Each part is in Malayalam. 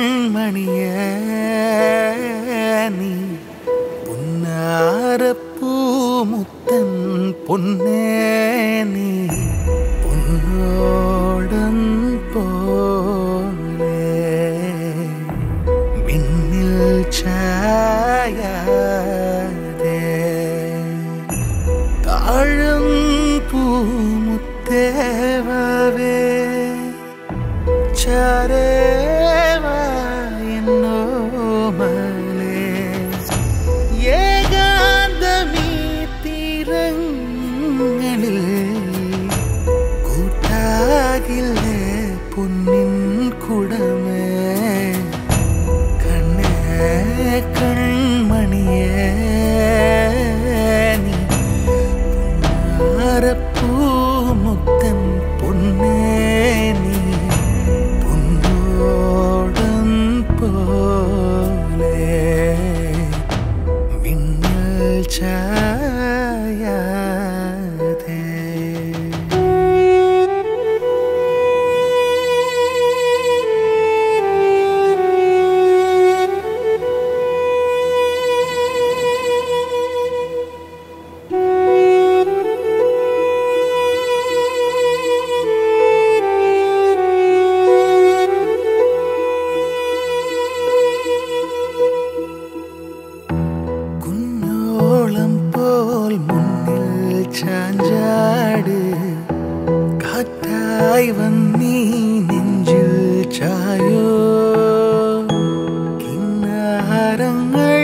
കൺമണിയ നീ പുന്നാരപ്പൂമുത്തൻ പൊന്നേ നീ പൊന്നോടൻ പോലെ മിന്നിൽ ചായാതെ താഴം പൂമുത്തേവേ ചരേവായെന്നോമലേ കൺമണിയേ പുന്നാരപ്പൂമുത്തൻ പൊന്നേ നീ പൊന്നോടം പോലെ വിണ്ണൽ ചായാതെ വന്നീ നെഞ്ചിൽ ചായോ. കിന്നാരങ്ങൾ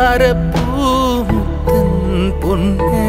മരപ്പൂത്തൻ പൊന്നേ